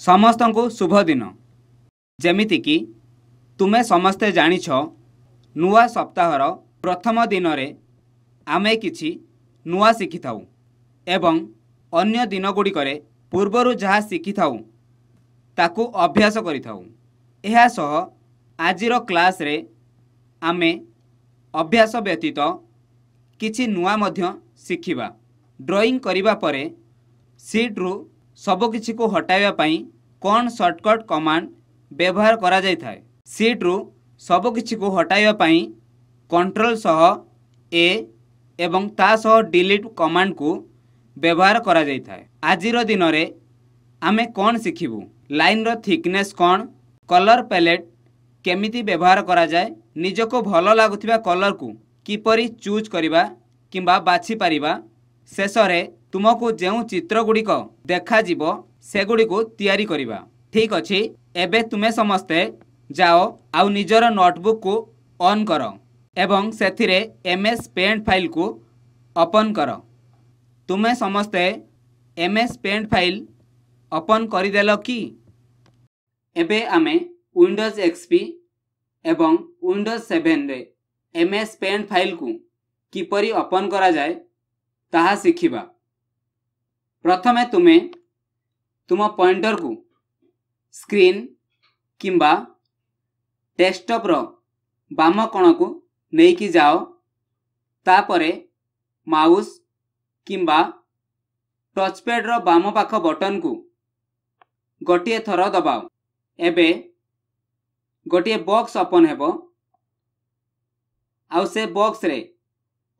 ସମସ୍ତଙ୍କୁ ଶୁଭ ଦିନ। ଯେମିତିକି ତୁମେ ସମସ୍ତେ ଜାଣିଛ ନୂଆ ସପ୍ତାହର ପ୍ରଥମ ଦିନରେ ଆମେ କିଛି ନୂଆ ଶିଖିଥାଉ ଏବଂ ଅନ୍ୟ ଦିନଗୁଡ଼ିକରେ ପୂର୍ବରୁ ଯାହା ଶିଖିଥାଉ ତାକୁ ଅଭ୍ୟାସ କରିଥାଉ। ଏହା ସହ ଆଜିର କ୍ଲାସ୍ରେ ଆମେ ଅଭ୍ୟାସ ବ୍ୟତୀତ କିଛି ନୂଆ ମଧ୍ୟ ଶିଖିବା। ଡ୍ରଇଂ କରିବା ପରେ ସିଟ୍ରୁ ସବୁକିଛିକୁ ହଟାଇବା ପାଇଁ କ'ଣ ସର୍ଟକଟ୍ କମାଣ୍ଡ ବ୍ୟବହାର କରାଯାଇଥାଏ ସିଟ୍ରୁ ସବୁକିଛିକୁ ହଟାଇବା ପାଇଁ କଣ୍ଟ୍ରୋଲ ସହ ଏ ଏବଂ ତା ସହ ଡିଲିଟ୍ କମାଣ୍ଡକୁ ବ୍ୟବହାର କରାଯାଇଥାଏ ଆଜିର ଦିନରେ ଆମେ କ'ଣ ଶିଖିବୁ ଲାଇନ୍ର ଥିକନେସ୍ କ'ଣ କଲର୍ ପ୍ୟାଲେଟ୍ କେମିତି ବ୍ୟବହାର କରାଯାଏ ନିଜକୁ ଭଲ ଲାଗୁଥିବା କଲର୍କୁ କିପରି ଚୁଜ୍ କରିବା କିମ୍ବା ବାଛିପାରିବା ଶେଷରେ ତୁମକୁ ଯେଉଁ ଚିତ୍ରଗୁଡ଼ିକ ଦେଖାଯିବ ସେଗୁଡ଼ିକୁ ତିଆରି କରିବା। ଠିକ୍ ଅଛି ଏବେ ତୁମେ ସମସ୍ତେ ଯାଅ ଆଉ ନିଜର ନୋଟବୁକ୍କୁ ଅନ୍ କର ଏବଂ ସେଥିରେ ଏମ୍ ଏସ୍ ପେଣ୍ଟ ଫାଇଲ୍କୁ ଓପନ୍ କର। ତୁମେ ସମସ୍ତେ M S paint file open କରିଦେଲ କି? ଏବେ ଆମେ ୱିଣ୍ଡୋଜ୍ ଏକ୍ସପି ଏବଂ ୱିଣ୍ଡୋଜ୍ ସେଭେନରେ ଏମ୍ ଏସ୍ ପେଣ୍ଟ ଫାଇଲ୍କୁ କିପରି ଓପନ୍ କରାଯାଏ ତାହା ଶିଖିବା। ପ୍ରଥମେ ତୁମେ ତୁମ ପଏଣ୍ଟରକୁ ସ୍କ୍ରିନ୍ କିମ୍ବା ଡେସ୍କଟପ୍ର ବାମ କୋଣକୁ ନେଇକି ଯାଅ। ତାପରେ ମାଉସ୍ କିମ୍ବା ଟଚ୍ପ୍ୟାଡ଼୍ର ବାମ ପାଖ ବଟନ୍କୁ ଗୋଟିଏ ଥର ଦବାଅ। ଏବେ ଗୋଟିଏ ବକ୍ସ ଓପନ୍ ହେବ। ଆଉ ସେ ବକ୍ସରେ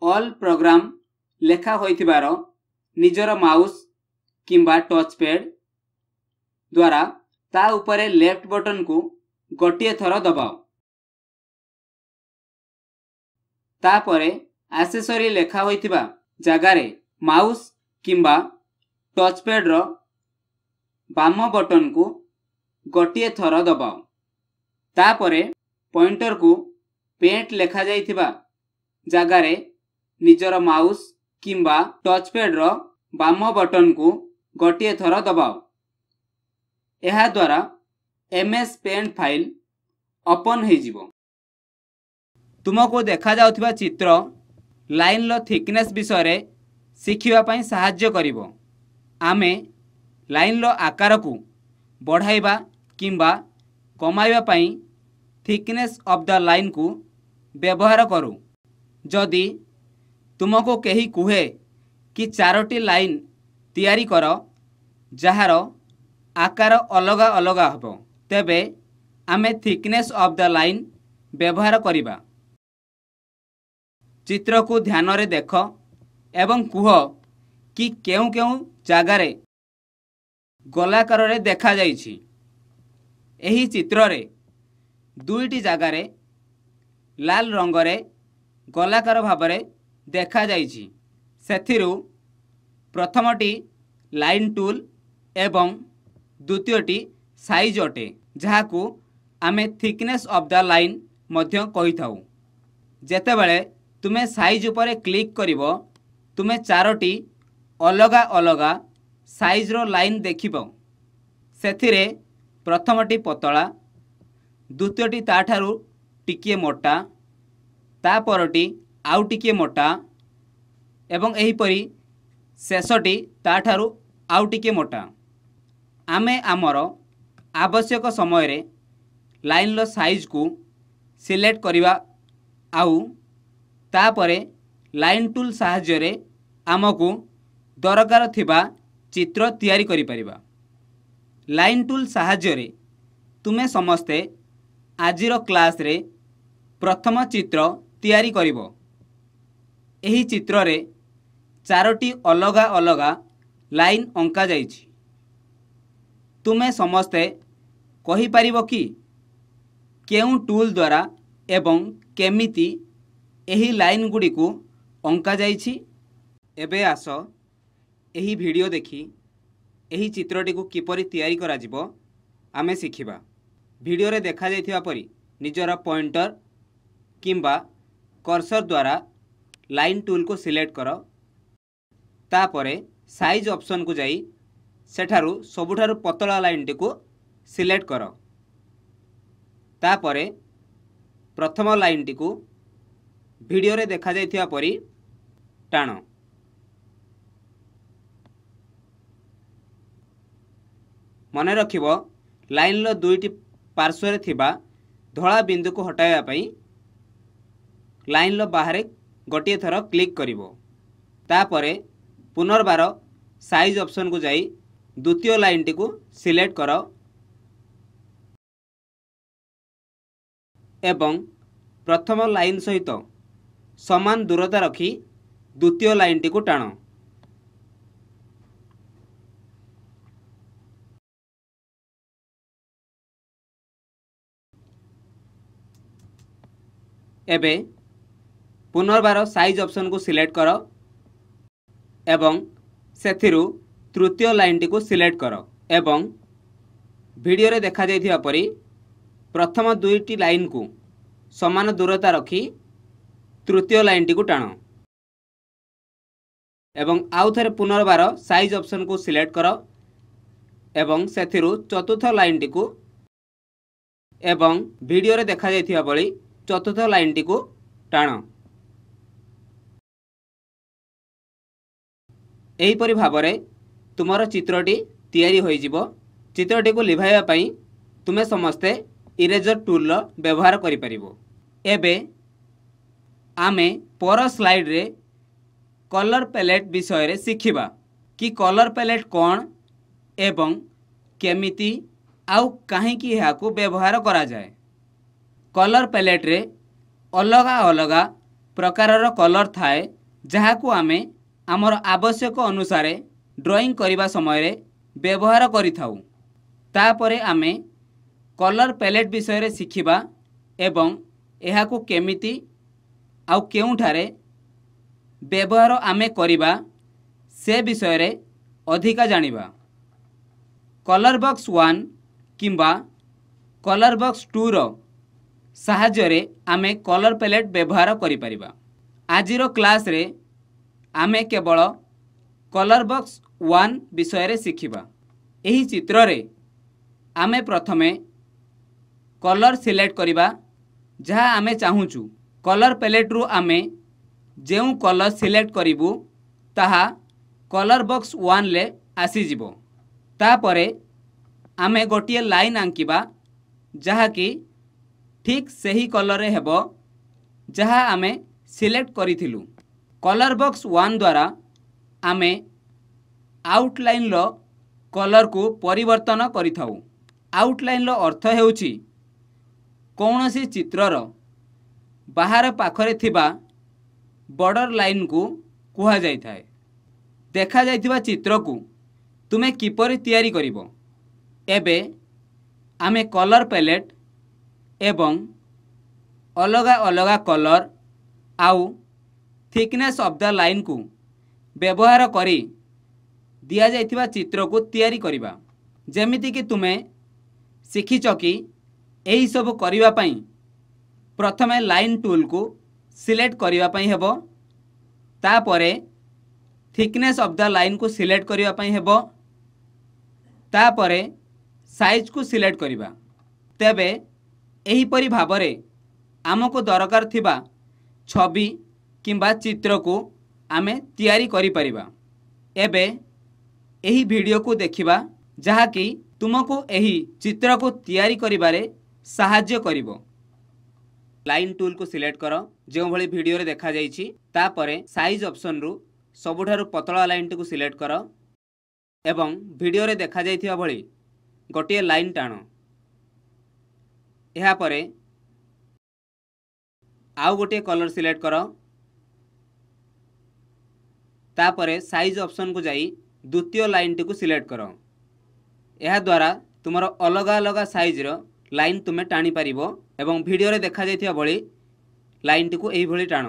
ଅଲ୍ ପ୍ରୋଗ୍ରାମ୍ ଲେଖା ହୋଇଥିବାର ନିଜର ମାଉସ୍ କିମ୍ବା ଟଚ୍ପ୍ୟାଡ଼୍ ଦ୍ୱାରା ତା ଉପରେ ଲେଫ୍ଟ ବଟନ୍କୁ ଗୋଟିଏ ଥର ଦବାଅ। ତାପରେ ଆସେସରି ଲେଖା ହୋଇଥିବା ଜାଗାରେ ମାଉସ୍ କିମ୍ବା ଟଚ୍ପ୍ୟାଡ଼୍ର ବାମ ବଟନ୍କୁ ଗୋଟିଏ ଥର ଦବାଅ। ତାପରେ ପଏଣ୍ଟରକୁ ପେଣ୍ଟ ଲେଖାଯାଇଥିବା ଜାଗାରେ ନିଜର ମାଉସ୍ କିମ୍ବା ଟଚ୍ପ୍ୟାଡ଼୍ର ବାମ ବଟନ୍କୁ ଗୋଟିଏ ଥର ଦବାଅ ଏହାଦ୍ୱାରା M S paint file open ହୋଇଯିବ। ତୁମକୁ ଦେଖାଯାଉଥିବା ଚିତ୍ର ଲାଇନ୍ର ଥିକନେସ୍ ବିଷୟରେ ଶିଖିବା ପାଇଁ ସାହାଯ୍ୟ କରିବ। ଆମେ ଲାଇନ୍ର ଆକାରକୁ ବଢ଼ାଇବା କିମ୍ବା କମାଇବା ପାଇଁ ଥିକନେସ୍ ଅଫ୍ ଦ ଲାଇନ୍କୁ ବ୍ୟବହାର କରୁ। ଯଦି ତୁମକୁ କେହି କୁହେ କି ଚାରୋଟି ଲାଇନ୍ ତିଆରି କର ଯାହାର ଆକାର ଅଲଗା ଅଲଗା ହେବ ତେବେ ଆମେ ଥିକନେସ୍ ଅଫ୍ ଦ ଲାଇନ୍ ବ୍ୟବହାର କରିବା। ଚିତ୍ରକୁ ଧ୍ୟାନରେ ଦେଖ ଏବଂ କୁହ କି କେଉଁ କେଉଁ ଜାଗାରେ ଗୋଲାକାରରେ ଦେଖାଯାଇଛି। ଏହି ଚିତ୍ରରେ ଦୁଇଟି ଜାଗାରେ ଲାଲ ରଙ୍ଗରେ ଗୋଲାକାର ଭାବରେ ଦେଖାଯାଇଛି। ସେଥିରୁ ପ୍ରଥମଟି ଲାଇନ୍ ଟୁଲ୍ ଏବଂ ଦ୍ୱିତୀୟଟି ସାଇଜ୍ ଅଟେ ଯାହାକୁ ଆମେ ଥିକନେସ୍ ଅଫ୍ ଦ ଲାଇନ୍ ମଧ୍ୟ କହିଥାଉ। ଯେତେବେଳେ ତୁମେ ସାଇଜ୍ ଉପରେ କ୍ଲିକ୍ କରିବ ତୁମେ ଚାରୋଟି ଅଲଗା ଅଲଗା ସାଇଜ୍ର ଲାଇନ୍ ଦେଖିବ। ସେଥିରେ ପ୍ରଥମଟି ପତଳା ଦ୍ୱିତୀୟଟି ତା'ଠାରୁ ଟିକିଏ ମୋଟା ତା ପରଟି ଆଉ ଟିକିଏ ମୋଟା ଏବଂ ଏହିପରି ଶେଷଟି ତା'ଠାରୁ ଆଉ ଟିକିଏ ମୋଟା। ଆମେ ଆମର ଆବଶ୍ୟକ ସମୟରେ ଲାଇନ୍ର ସାଇଜ୍କୁ ସିଲେକ୍ଟ କରିବା ଆଉ ତାପରେ ଲାଇନ୍ ଟୁଲ୍ ସାହାଯ୍ୟରେ ଆମକୁ ଦରକାର ଥିବା ଚିତ୍ର ତିଆରି କରିପାରିବା। ଲାଇନ୍ ଟୁଲ୍ ସାହାଯ୍ୟରେ ତୁମେ ସମସ୍ତେ ଆଜିର କ୍ଲାସ୍ରେ ପ୍ରଥମ ଚିତ୍ର ତିଆରି କରିବ। ଏହି ଚିତ୍ରରେ ଚାରୋଟି ଅଲଗା ଅଲଗା ଲାଇନ୍ ଅଙ୍କାଯାଇଛି ତୁମେ ସମସ୍ତେ କହିପାରିବ କି? କେଉଁ ଟୁଲ୍ ଦ୍ୱାରା ଏବଂ କେମିତି ଏହି ଲାଇନ୍ ଗୁଡ଼ିକୁ ଅଙ୍କାଯାଇଛି? ଏବେ ଆସ ଏହି ଭିଡ଼ିଓ ଦେଖି ଏହି ଚିତ୍ରଟିକୁ କିପରି ତିଆରି କରାଯିବ ଆମେ ଶିଖିବା। ଭିଡ଼ିଓରେ ଦେଖାଯାଇଥିବା ପରି ନିଜର ପଏଣ୍ଟର କିମ୍ବା କର୍ସର ଦ୍ୱାରା ଲାଇନ୍ ଟୁଲ୍କୁ ସିଲେକ୍ଟ କର। ତାପରେ ସାଇଜ୍ ଅପସନ୍କୁ ଯାଇ ସେଠାରୁ ସବୁଠାରୁ ପତଳା ଲାଇନ୍ଟିକୁ ସିଲେକ୍ଟ କର। ତାପରେ ପ୍ରଥମ ଲାଇନ୍ଟିକୁ ଭିଡ଼ିଓରେ ଦେଖାଯାଇଥିବା ପରି ଟାଣ। ମନେ ରଖିବ ଲାଇନ୍ର ଦୁଇଟି ପାର୍ଶ୍ୱରେ ଥିବା ଧଳା ବିନ୍ଦୁକୁ ହଟାଇବା ପାଇଁ ଲାଇନ୍ର ବାହାରେ ଗୋଟିଏ ଥର କ୍ଲିକ୍ କରିବ। ତାପରେ ପୁନର୍ବାର ସାଇଜ୍ ଅପସନ୍କୁ ଯାଇ ଦ୍ୱିତୀୟ ଲାଇନ୍ଟିକୁ ସିଲେକ୍ଟ କର। ଏବଂ ପ୍ରଥମ ଲାଇନ୍ ସହିତ ସମାନ ଦୂରତା ରଖି ଦ୍ୱିତୀୟ ଲାଇନ୍ଟିକୁ ଟାଣ। ଏବେ ପୁନର୍ବାର ସାଇଜ୍ ଅପସନ୍କୁ ସିଲେକ୍ଟ କର। ଏବଂ ସେଥିରୁ ତୃତୀୟ ଲାଇନ୍ଟିକୁ ସିଲେକ୍ଟ କର ଏବଂ ଭିଡ଼ିଓରେ ଦେଖାଯାଇଥିବା ପରି ପ୍ରଥମ ଦୁଇଟି ଲାଇନ୍କୁ ସମାନ ଦୂରତା ରଖି ତୃତୀୟ ଲାଇନ୍ଟିକୁ ଟାଣ। ଏବଂ ଆଉଥରେ ପୁନର୍ବାର ସାଇଜ୍ ଅପସନ୍କୁ ସିଲେକ୍ଟ କର ଏବଂ ସେଥିରୁ ଚତୁର୍ଥ ଲାଇନ୍ଟିକୁ ଏବଂ ଭିଡ଼ିଓରେ ଦେଖାଯାଇଥିବା ଭଳି ଚତୁର୍ଥ ଲାଇନ୍ଟିକୁ ଟାଣ। ଏହିପରି ଭାବରେ ତୁମର ଚିତ୍ରଟି ତିଆରି ହୋଇଯିବ ଚିତ୍ରଟିକୁ ଲିଭାଇବା ପାଇଁ ତୁମେ ସମସ୍ତେ ଇରେଜର୍ ଟୁଲ୍ର ବ୍ୟବହାର କରିପାରିବ ଏବେ ଆମେ ପର ସ୍ଲାଇଡ଼୍ରେ କଲର୍ ପ୍ୟାଲେଟ୍ ବିଷୟରେ ଶିଖିବା କି କଲର୍ ପ୍ୟାଲେଟ୍ କ'ଣ ଏବଂ କେମିତି ଆଉ କାହିଁକି ଏହାକୁ ବ୍ୟବହାର କରାଯାଏ କଲର୍ ପ୍ୟାଲେଟ୍ରେ ଅଲଗା ଅଲଗା ପ୍ରକାରର କଲର୍ ଥାଏ ଯାହାକୁ ଆମେ ଆମର ଆବଶ୍ୟକ ଅନୁସାରେ ଡ୍ରଇଂ କରିବା ସମୟରେ ବ୍ୟବହାର କରିଥାଉ। ତାପରେ ଆମେ କଲର୍ ପ୍ୟାଲେଟ୍ ବିଷୟରେ ଶିଖିବା ଏବଂ ଏହାକୁ କେମିତି ଆଉ କେଉଁଠାରେ ବ୍ୟବହାର ଆମେ କରିବା ସେ ବିଷୟରେ ଅଧିକା ଜାଣିବା। କଲର୍ ବକ୍ସ ୱାନ୍ କିମ୍ବା କଲର୍ ବକ୍ସ ଟୁର ସାହାଯ୍ୟରେ ଆମେ କଲର୍ ପ୍ୟାଲେଟ୍ ବ୍ୟବହାର କରିପାରିବା। ଆଜିର କ୍ଲାସ୍ରେ ଆମେ କେବଳ କଲର୍ ବକ୍ସ ୱାନ୍ ବିଷୟରେ ଶିଖିବା। ଏହି ଚିତ୍ରରେ ଆମେ ପ୍ରଥମେ କଲର୍ ସିଲେକ୍ଟ କରିବା ଯାହା ଆମେ ଚାହୁଁଛୁ। କଲର୍ ପ୍ୟାଲେଟ୍ରୁ ଆମେ ଯେଉଁ କଲର୍ ସିଲେକ୍ଟ କରିବୁ ତାହା କଲର୍ ବକ୍ସ ୱାନ୍ରେ ଆସିଯିବ। ତାପରେ ଆମେ ଗୋଟିଏ ଲାଇନ୍ ଆଙ୍କିବା ଯାହାକି ଠିକ୍ ସେହି କଲର୍ରେ ହେବ ଯାହା ଆମେ ସିଲେକ୍ଟ କରିଥିଲୁ। କଲର୍ ବକ୍ସ ୱାନ୍ ଦ୍ୱାରା ଆମେ ଆଉଟଲାଇନ୍ର କଲର୍କୁ ପରିବର୍ତ୍ତନ କରିଥାଉ। ଆଉଟଲାଇନ୍ର ଅର୍ଥ ହେଉଛି କୌଣସି ଚିତ୍ରର ବାହାର ପାଖରେ ଥିବା ବର୍ଡ଼ର ଲାଇନ୍କୁ କୁହାଯାଇଥାଏ। ଦେଖାଯାଇଥିବା ଚିତ୍ରକୁ ତୁମେ କିପରି ତିଆରି କରିବ? ଏବେ ଆମେ କଲର୍ ପ୍ୟାଲେଟ୍ ଏବଂ ଅଲଗା ଅଲଗା କଲର୍ ଆଉ ଥିକନେସ୍ ଅଫ୍ ଦ ଲାଇନ୍କୁ ବ୍ୟବହାର କରି ଦିଆଯାଇଥିବା ଚିତ୍ରକୁ ତିଆରି କରିବା ଯେମିତିକି ତୁମେ ଶିଖିଛ କି ଏହିସବୁ କରିବା ପାଇଁ ପ୍ରଥମେ ଲାଇନ୍ ଟୁଲ୍କୁ ସିଲେକ୍ଟ କରିବା ପାଇଁ ହେବ ତାପରେ ଥିକନେସ୍ ଅଫ୍ ଦ ଲାଇନ୍କୁ ସିଲେକ୍ଟ କରିବା ପାଇଁ ହେବ ତାପରେ ସାଇଜ୍କୁ ସିଲେକ୍ଟ କରିବା ତେବେ ଏହିପରି ଭାବରେ ଆମକୁ ଦରକାର ଥିବା ଛବି କିମ୍ବା ଚିତ୍ରକୁ ଆମେ ତିଆରି କରିପାରିବା। ଏବେ ଏହି ଭିଡ଼ିଓକୁ ଦେଖିବା ଯାହାକି ତୁମକୁ ଏହି ଚିତ୍ରକୁ ତିଆରି କରିବାରେ ସାହାଯ୍ୟ କରିବ। ଲାଇନ୍ ଟୁଲ୍କୁ ସିଲେକ୍ଟ କର ଯେଉଁଭଳି ଭିଡ଼ିଓରେ ଦେଖାଯାଇଛି ତାପରେ ସାଇଜ୍ ଅପସନ୍ରୁ ସବୁଠାରୁ ପତଳା ଲାଇନ୍ଟିକୁ ସିଲେକ୍ଟ କର ଏବଂ ଭିଡ଼ିଓରେ ଦେଖାଯାଇଥିବା ଭଳି ଗୋଟିଏ ଲାଇନ୍ ଟାଣ। ଏହାପରେ ଆଉ ଗୋଟିଏ କଲର୍ ସିଲେକ୍ଟ କର। ତାପରେ ସାଇଜ୍ ଅପସନ୍କୁ ଯାଇ ଦ୍ୱିତୀୟ ଲାଇନ୍ଟିକୁ ସିଲେକ୍ଟ କର। ଏହାଦ୍ୱାରା ତୁମର ଅଲଗା ଅଲଗା ସାଇଜ୍ର ଲାଇନ୍ ତୁମେ ଟାଣିପାରିବ ଏବଂ ଭିଡ଼ିଓରେ ଦେଖାଯାଇଥିବା ଭଳି ଲାଇନ୍ଟିକୁ ଏହିଭଳି ଟାଣ।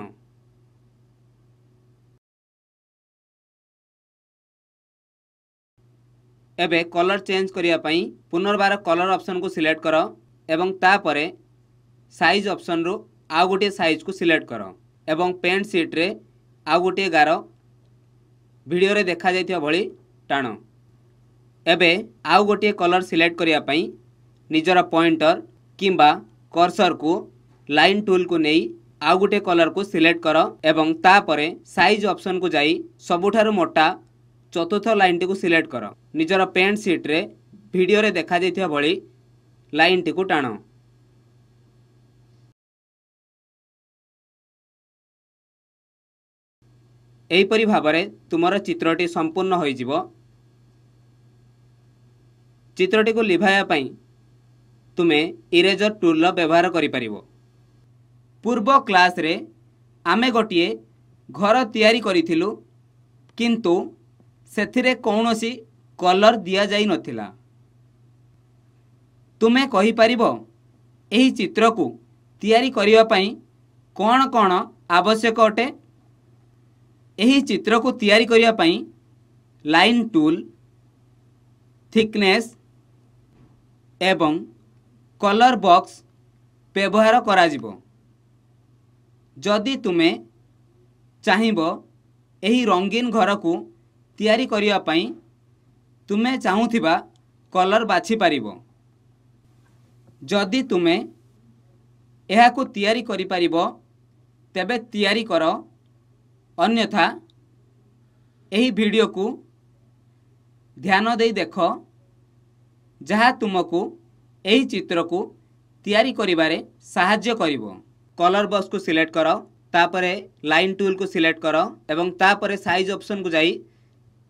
ଏବେ କଲର୍ ଚେଞ୍ଜ କରିବା ପାଇଁ ପୁନର୍ବାର କଲର୍ ଅପସନ୍କୁ ସିଲେକ୍ଟ କର ଏବଂ ତାପରେ ସାଇଜ୍ ଅପସନ୍ରୁ ଆଉ ଗୋଟିଏ ସାଇଜ୍କୁ ସିଲେକ୍ଟ କର ଏବଂ ପେଣ୍ଟ ସିଟ୍ରେ ଆଉ ଗୋଟିଏ ଗାର ଭିଡ଼ିଓରେ ଦେଖାଯାଇଥିବା ଭଳି ଟାଣ ଏବେ ଆଉ ଗୋଟିଏ କଲର୍ ସିଲେକ୍ଟ କରିବା ପାଇଁ ନିଜର ପଏଣ୍ଟର କିମ୍ବା କର୍ସରକୁ ଲାଇନ୍ ଟୁଲ୍କୁ ନେଇ ଆଉ ଗୋଟିଏ କଲର୍କୁ ସିଲେକ୍ଟ କର ଏବଂ ତାପରେ ସାଇଜ୍ ଅପସନ୍କୁ ଯାଇ ସବୁଠାରୁ ମୋଟା ଚତୁର୍ଥ ଲାଇନ୍ଟିକୁ ସିଲେକ୍ଟ କର ନିଜର ପେଣ୍ଟ ସିଟ୍ରେ ଭିଡ଼ିଓରେ ଦେଖାଯାଇଥିବା ଭଳି ଲାଇନ୍ଟିକୁ ଟାଣ ଏହିପରି ଭାବରେ ତୁମର ଚିତ୍ରଟି ସମ୍ପୂର୍ଣ୍ଣ ହୋଇଯିବ। ଚିତ୍ରଟିକୁ ଲିଭାଇବା ପାଇଁ ତୁମେ ଇରେଜର ଟୁଲ୍ର ବ୍ୟବହାର କରିପାରିବ। ପୂର୍ବ କ୍ଲାସ୍ରେ ଆମେ ଗୋଟିଏ ଘର ତିଆରି କରିଥିଲୁ କିନ୍ତୁ ସେଥିରେ କୌଣସି କଲର୍ ଦିଆଯାଇନଥିଲା ତୁମେ କହିପାରିବ ଏହି ଚିତ୍ରକୁ ତିଆରି କରିବା ପାଇଁ କ'ଣ କ'ଣ ଆବଶ୍ୟକ ଅଟେ? ଏହି ଚିତ୍ରକୁ ତିଆରି କରିବା ପାଇଁ ଲାଇନ୍ ଟୁଲ୍ ଥିକନେସ୍ ଏବଂ କଲର୍ ବକ୍ସ ବ୍ୟବହାର କରାଯିବ ଯଦି ତୁମେ ଚାହିଁବ ଏହି ରଙ୍ଗୀନ ଘରକୁ ତିଆରି କରିବା ପାଇଁ ତୁମେ ଚାହୁଁଥିବା କଲର୍ ବାଛିପାରିବ ଯଦି ତୁମେ ଏହାକୁ ତିଆରି କରିପାରିବ ତେବେ ତିଆରି କର ଅନ୍ୟଥା ଏହି ଭିଡ଼ିଓକୁ ଧ୍ୟାନ ଦେଇ ଦେଖ ଯାହା ତୁମକୁ ଏହି ଚିତ୍ରକୁ ତିଆରି କରିବାରେ ସାହାଯ୍ୟ କରିବ କଲର୍ ବକ୍ସକୁ ସିଲେକ୍ଟ କର ତାପରେ ଲାଇନ୍ ଟୁଲ୍କୁ ସିଲେକ୍ଟ କର ଏବଂ ତାପରେ ସାଇଜ୍ ଅପସନ୍କୁ ଯାଇ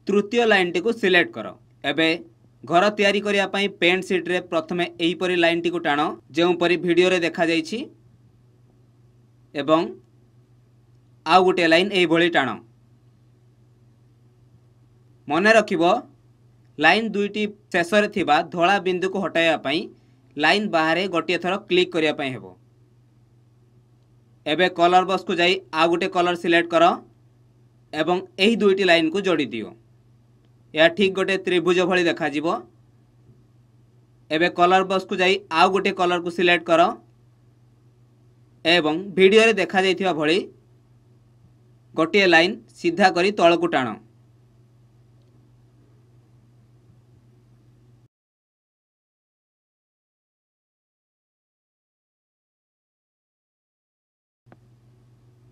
ତୃତୀୟ ଲାଇନ୍ଟିକୁ ସିଲେକ୍ଟ କର ଏବେ ଘର ତିଆରି କରିବା ପାଇଁ ପେଣ୍ଟ ସିଟ୍ରେ ପ୍ରଥମେ ଏହିପରି ଲାଇନ୍ଟିକୁ ଟାଣ ଯେଉଁପରି ଭିଡ଼ିଓରେ ଦେଖାଯାଇଛି ଏବଂ ଆଉ ଗୋଟିଏ ଲାଇନ୍ ଏଇଭଳି ଟାଣ। ମନେ ରଖିବ ଲାଇନ୍ ଦୁଇଟି ଶେଷରେ ଥିବା ଧଳା ବିନ୍ଦୁକୁ ହଟାଇବା ପାଇଁ ଲାଇନ୍ ବାହାରେ ଗୋଟିଏ ଥର କ୍ଲିକ୍ କରିବା ପାଇଁ ହେବ। ଏବେ କଲର୍ ବକ୍ସକୁ ଯାଇ ଆଉ ଗୋଟିଏ କଲର୍ ସିଲେକ୍ଟ କର ଏବଂ ଏହି ଦୁଇଟି ଲାଇନ୍କୁ ଯୋଡ଼ି ଦିଅ। ଏହା ଠିକ୍ ଗୋଟିଏ ତ୍ରିଭୁଜ ଭଳି ଦେଖାଯିବ। ଏବେ କଲର୍ ବକ୍ସକୁ ଯାଇ ଆଉ ଗୋଟିଏ କଲର୍କୁ ସିଲେକ୍ଟ କର ଏବଂ ଭିଡ଼ିଓରେ ଦେଖାଯାଇଥିବା ଭଳି ଗୋଟିଏ ଲାଇନ୍ ସିଧା କରି ତଳକୁ ଟାଣ।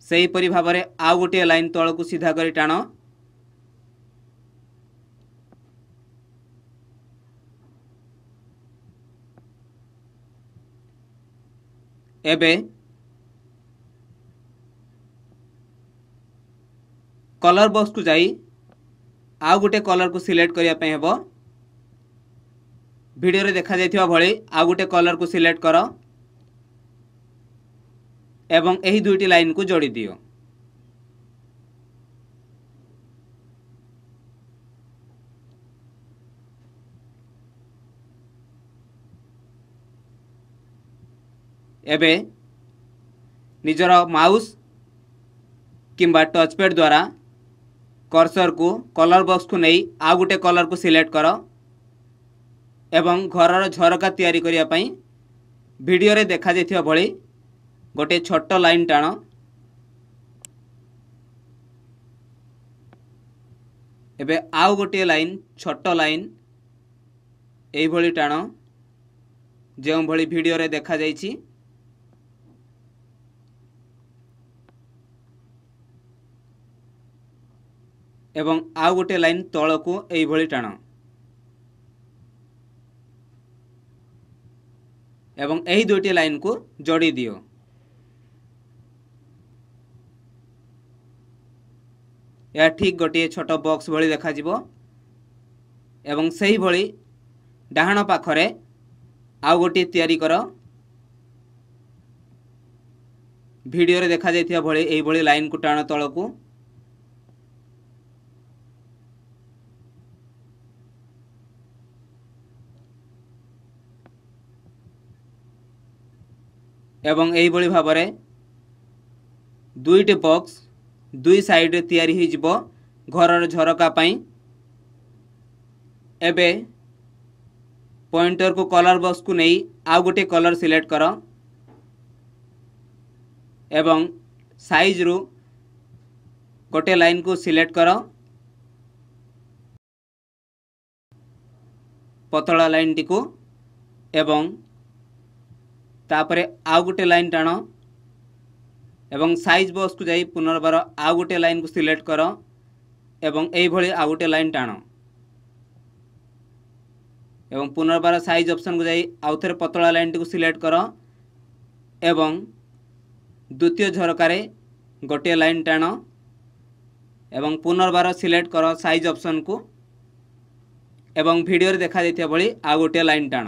ସେହିପରି ଭାବରେ ଆଉ ଗୋଟିଏ ଲାଇନ୍ ତଳକୁ ସିଧା କରି ଟାଣ। ଏବେ कलर बॉक्स को जाई आ गोटे कलर को सिलेक्ट करने भिडियो देखा जा गोटे कलर को सिलेक्ट कर एवं यही दुईटी लाइन को जोड़ी दियो एबे निजरा माउस किंबा टचपैड द्वारा कर्सर को कलर बक्स को नहीं आउ गोटे कलर को सिलेक्ट कर एवं घर झरका तैयारी करने ভিডিওরে দেখা যাই ভি গোটে ছোট লাইন টাণ এবে আউ গোটিয়ে লাইন ছোট লাইন এইভাবে টাণ যেভাবে ভিডিওরে দেখা যাইছি ଏବଂ ଆଉ ଗୋଟିଏ ଲାଇନ୍ ତଳକୁ ଏଇଭଳି ଟାଣ। ଏବଂ ଏହି ଦୁଇଟି ଲାଇନ୍କୁ ଯୋଡ଼ି ଦିଅ। ଏହା ଠିକ୍ ଗୋଟିଏ ଛୋଟ ବକ୍ସ ଭଳି ଦେଖାଯିବ ଏବଂ ସେହିଭଳି ଡାହାଣ ପାଖରେ ଆଉ ଗୋଟିଏ ତିଆରି କର। ଭିଡ଼ିଓରେ ଦେଖାଯାଇଥିବା ଭଳି ଏହିଭଳି ଲାଇନ୍କୁ ଟାଣ ତଳକୁ এবং এইভাবে ভাবে দুইটি বক্স দুই সাইডে তৈরি হয়েযিব ঘরর ঝরকা পাই। এবে পয়েন্টর কু কলর বক্স কু নেই, আউ গোটে কলর সিলেক্ট কর। এবং সাইজ রু গোটে লাইন কু সিলেক্ট কর। পতলা লাইনটি কু এবং तापर आउ गोटे लाइन टाण एवं साइज़ बॉक्स को जाई पुनर्बार आउ गोटे लाइन को सिलेक्ट कर एवं यही आउ गोटे लाइन टाण। एवं पुनर्बार साइज़ ऑप्शन को जाई आउ थे पतला लाइन टी सिलेक्ट कर एवं द्वितीय झरकार गोटे लाइन टाण एवं पुनर्बार सिलेक्ट कर साइज़ ऑप्शन को एवं भिडियो देखा भली आउ गोटे लाइन टाण।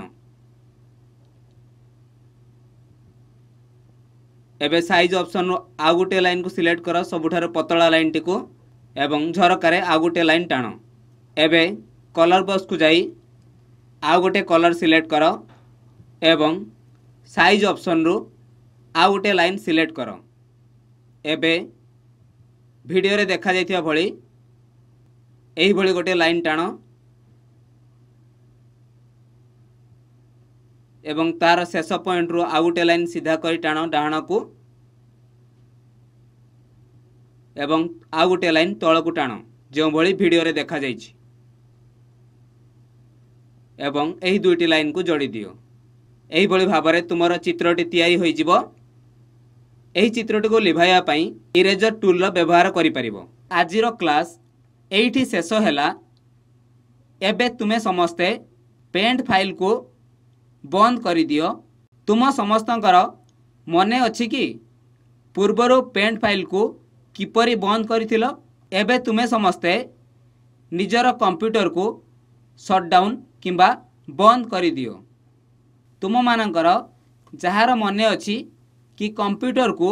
ଏବେ ସାଇଜ୍ ଅପସନ୍ରୁ ଆଉ ଗୋଟିଏ ଲାଇନ୍କୁ ସିଲେକ୍ଟ କର ସବୁଠାରୁ ପତଳା ଲାଇନ୍ଟିକୁ ଏବଂ ଝରକାରେ ଆଉ ଗୋଟିଏ ଲାଇନ୍ ଟାଣ। ଏବେ କଲର୍ ବକ୍ସକୁ ଯାଇ ଆଉ ଗୋଟିଏ କଲର୍ ସିଲେକ୍ଟ କର ଏବଂ ସାଇଜ୍ ଅପସନ୍ରୁ ଆଉ ଗୋଟିଏ ଲାଇନ୍ ସିଲେକ୍ଟ କର। ଏବେ ଭିଡ଼ିଓରେ ଦେଖାଯାଇଥିବା ଭଳି ଏହିଭଳି ଗୋଟିଏ ଲାଇନ୍ ଟାଣ ଏବଂ ତାର ଶେଷ ପଏଣ୍ଟରୁ ଆଉ ଗୋଟିଏ ଲାଇନ୍ ସିଧା କରି ଟାଣ ଡାହାଣକୁ ଏବଂ ଆଉ ଗୋଟିଏ ଲାଇନ୍ ତଳକୁ ଟାଣ ଯେଉଁଭଳି ଭିଡ଼ିଓରେ ଦେଖାଯାଇଛି ଏବଂ ଏହି ଦୁଇଟି ଲାଇନ୍କୁ ଯୋଡ଼ି ଦିଅ ଏହିଭଳି ଭାବରେ ତୁମର ଚିତ୍ରଟି ତିଆରି ହୋଇଯିବ। ଏହି ଚିତ୍ରଟିକୁ ଲିଭାଇବା ପାଇଁ ଇରେଜର ଟୁଲ୍ର ବ୍ୟବହାର କରିପାରିବ। ଆଜିର କ୍ଲାସ୍ ଏଇଠି ଶେଷ ହେଲା। ଏବେ ତୁମେ ସମସ୍ତେ ପେଣ୍ଟ ଫାଇଲ୍କୁ ବନ୍ଦ କରିଦିଅ ତୁମ ସମସ୍ତଙ୍କର ମନେ ଅଛି କି ପୂର୍ବରୁ ପେଣ୍ଟ ଫାଇଲ୍କୁ କିପରି ବନ୍ଦ କରିଥିଲ ଏବେ ତୁମେ ସମସ୍ତେ ନିଜର କମ୍ପ୍ୟୁଟରକୁ ସଟ୍ଡାଉନ୍ କିମ୍ବା ବନ୍ଦ କରିଦିଅ ତୁମମାନଙ୍କର ଯାହାର ମନେ ଅଛି କି କମ୍ପ୍ୟୁଟରକୁ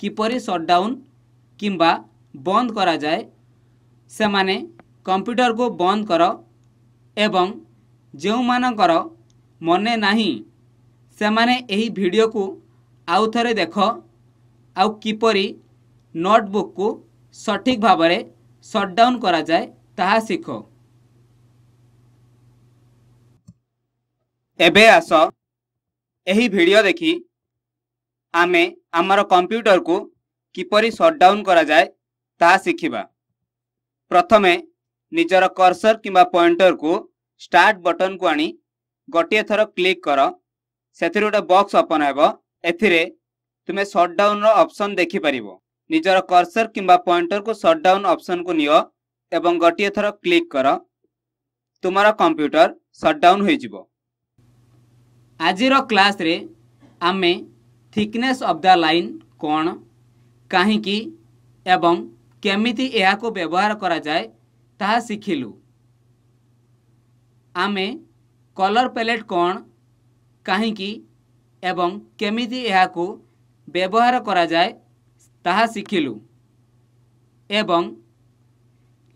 କିପରି ସଟ୍ଡାଉନ୍ କିମ୍ବା ବନ୍ଦ କରାଯାଏ ସେମାନେ କମ୍ପ୍ୟୁଟରକୁ ବନ୍ଦ କର ଏବଂ ଯେଉଁମାନଙ୍କର ମନେ ନାହିଁ। ସେମାନେ ଏହି ଭିଡ଼ିଓକୁ ଆଉ ଥରେ ଦେଖ। ଆଉ କିପରି ନୋଟବୁକ୍କୁ ସଠିକ୍ ଭାବରେ ସଟ୍ଡାଉନ୍ କରାଯାଏ ତାହା ଶିଖ। ଏବେ ଆସ ଏହି ଭିଡ଼ିଓ ଦେଖି ଆମେ ଆମର କମ୍ପ୍ୟୁଟରକୁ କିପରି ସଟ୍ଡାଉନ୍ କରାଯାଏ ତାହା ଶିଖିବା। ପ୍ରଥମେ ନିଜର କର୍ସର କିମ୍ବା ପଏଣ୍ଟରକୁ ଷ୍ଟାର୍ଟ ବଟନକୁ ଆଣି ଗୋଟିଏ ଥର କ୍ଲିକ୍ କର। ସେଥିରେ ଗୋଟେ ବକ୍ସ ଓପନ୍ ହେବ। ଏଥିରେ ତୁମେ ସଟ୍ଡାଉନ୍ର ଅପସନ୍ ଦେଖିପାରିବ। ନିଜର କର୍ସର କିମ୍ବା ପଏଣ୍ଟରକୁ ସଟ୍ଡାଉନ୍ ଅପସନ୍କୁ ନିଅ ଏବଂ ଗୋଟିଏ ଥର କ୍ଲିକ୍ କର। ତୁମର କମ୍ପ୍ୟୁଟର ସଟ୍ଡାଉନ୍ ହୋଇଯିବ। ଆଜିର କ୍ଲାସ୍ରେ ଆମେ ଥିକନେସ୍ ଅଫ୍ ଦ ଲାଇନ୍ କ'ଣ କାହିଁକି ଏବଂ କେମିତି ଏହାକୁ ବ୍ୟବହାର କରାଯାଏ ତାହା ଶିଖିଲୁ। ଆମେ କଲର୍ ପ୍ୟାଲେଟ୍ କ'ଣ କାହିଁକି ଏବଂ କେମିତି ଏହାକୁ ବ୍ୟବହାର କରାଯାଏ ତାହା ଶିଖିଲୁ ଏବଂ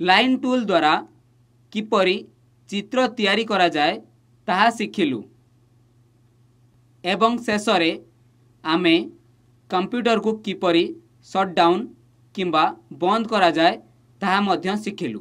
ଲାଇନ୍ ଟୁଲ୍ ଦ୍ୱାରା କିପରି ଚିତ୍ର ତିଆରି କରାଯାଏ ତାହା ଶିଖିଲୁ ଏବଂ ଶେଷରେ ଆମେ କମ୍ପ୍ୟୁଟରକୁ କିପରି ସଟ୍ଡାଉନ୍ କିମ୍ବା ବନ୍ଦ କରାଯାଏ ତାହା ମଧ୍ୟ ଶିଖିଲୁ